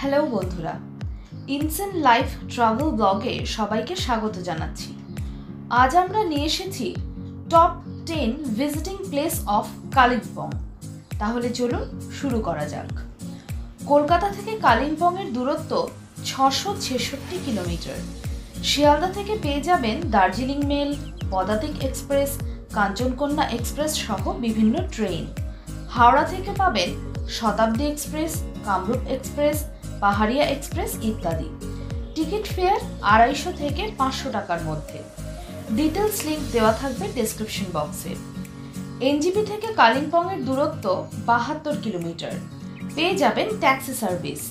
Hello বন্ধুরা insane life travel ব্লগে সবাইকে স্বাগত জানাচ্ছি। আজ আমরা নিয়ে এসেছি top ten visiting place of Kalimpong তাহলে চলুন শুরু করা যাক। কলকাতা থেকে কালিম্পংয়ের দূরত্ব ছশো ছেষট্টি কিলোমিটার। শিয়ালদা থেকে পেয়ে যাবেন Darjeeling mail, Padatik express, Kanchankanya express সহ বিভিন্ন ট্রেন। হাওড়া থেকে পাবেন Shatabdi express, Kamrup express Pahariya express ইত্যাদি। টিকিট ফেয়ার আড়াইশো থেকে পাঁচশো টাকার মধ্যে। ডিটেলস লিঙ্ক দেওয়া থাকবে ডেসক্রিপশন বক্সে। এনজিপি থেকে কালিম্পংয়ের দূরত্ব বাহাত্তর কিলোমিটার। পেয়ে যাবেন ট্যাক্সি সার্ভিস।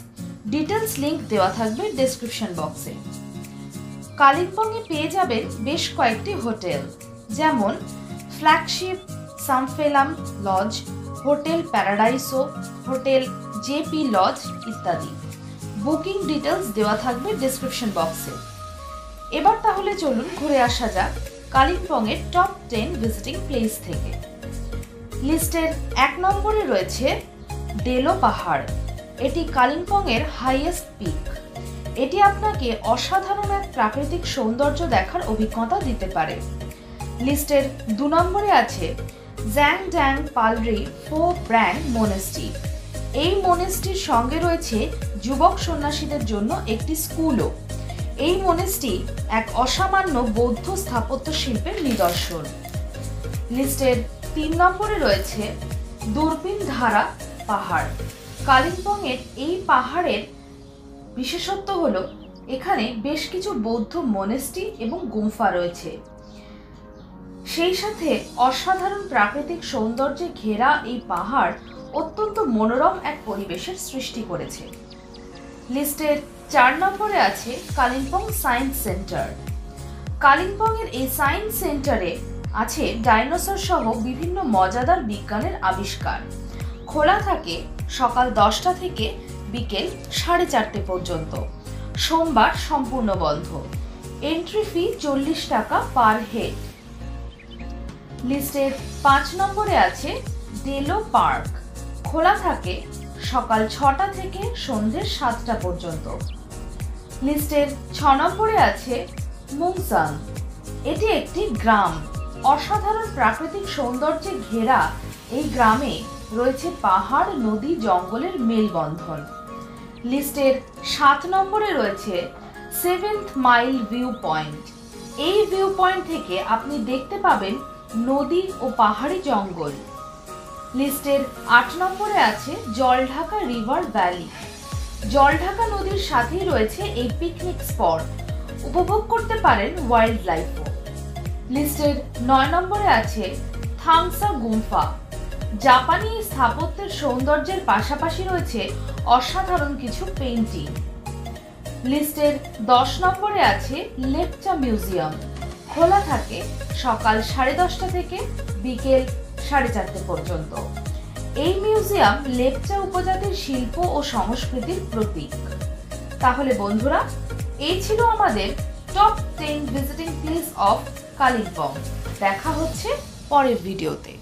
ডিটেলস লিঙ্ক দেওয়া থাকবে ডেসক্রিপশন বক্সে। কালিম্পংয়ে পেয়ে যাবেন বেশ কয়েকটি হোটেল, যেমন flagship Samphelam lodge, hotel Paradiso, hotel JP lodge ইত্যাদি। বুকিং ডিটেলস দেওয়া থাকবে ডেসক্রিপশন বক্সে এবার তাহলে চলুন ঘুরে আসা যাক কালিম্পংয়ের টপ টেন ভিজিটিং প্লেস থেকে। লিস্টের এক নম্বরে রয়েছে ডেলো পাহাড়। এটি কালিম্পংয়ের হাইয়েস্ট পিক এটি আপনাকে অসাধারণ এক প্রাকৃতিক সৌন্দর্য দেখার অভিজ্ঞতা দিতে পারে। লিস্টের দু নম্বরে আছে জ্যাং ড্যাং পালরি ফো ব্র্যান্ড মোনেস্টি এই মনেস্টির সঙ্গে রয়েছে যুবক সন্ন্যাসীদের জন্য একটি স্কুলও। এই মনেস্টি এক অসামান্য বৌদ্ধ স্থাপত্য শিল্পের নিদর্শন। লিস্টের তিন নম্বরে রয়েছে দূরবীন ধারা পাহাড়। কালিম্পংয়ের এই পাহাড়ের বিশেষত্ব হলো, এখানে বেশ কিছু বৌদ্ধ মনেস্টি এবং গুম্ফা রয়েছে। সেই সাথে অসাধারণ প্রাকৃতিক সৌন্দর্যে ঘেরা এই পাহাড় অত্যন্ত মনোরম এক পরিবেশের সৃষ্টি করেছে। লিস্টের চার নম্বরে আছে কালিম্পং সায়েন্স সেন্টার। কালিম্পংয়ের এই সায়েন্স সেন্টারে আছে ডাইনোসর সহ বিভিন্ন মজাদার বিজ্ঞানের আবিষ্কার। খোলা থাকে সকাল দশটা থেকে বিকেল সাড়ে চারটে পর্যন্ত। সোমবার সম্পূর্ণ বন্ধ। এন্ট্রি ফি চল্লিশ টাকা পার হেড লিস্টের পাঁচ নম্বরে আছে ডেলো পার্ক। খোলা থাকে সকাল ছটা থেকে সন্ধ্যে সাতটা পর্যন্ত। লিস্টের ছ নম্বরে আছে মুংসাং। এটি একটি গ্রাম। অসাধারণ প্রাকৃতিক সৌন্দর্যে ঘেরা এই গ্রামে রয়েছে পাহাড়, নদী, জঙ্গলের মেলবন্ধন। লিস্টের সাত নম্বরে রয়েছে সেভেন্থ মাইল ভিউ পয়েন্ট। এই ভিউ পয়েন্ট থেকে আপনি দেখতে পাবেন নদী ও পাহাড়ি জঙ্গল। লিস্টের আট নম্বরে আছে জলঢাকা রিভার ভ্যালি। জলঢাকা নদীর সাথেই রয়েছে এই পিকনিক স্পট। উপভোগ করতে পারেন ওয়াইল্ড লাইফও লিস্টের নয় নম্বরে আছে থাংসা গুম্ফা। জাপানি স্থাপত্যের সৌন্দর্যের পাশাপাশি রয়েছে অসাধারণ কিছু পেইন্টিং লিস্টের দশ নম্বরে আছে লেপচা মিউজিয়াম। খোলা থাকে সকাল সাড়ে দশটা থেকে বিকেল সাড়ে চারটে পর্যন্ত। এই মিউজিয়াম লেপচা উপজাতির শিল্প ও সংস্কৃতির প্রতীক। তাহলে বন্ধুরা এই ছিল আমাদের top ten visiting place of Kalimpong দেখা হচ্ছে পরের ভিডিওতে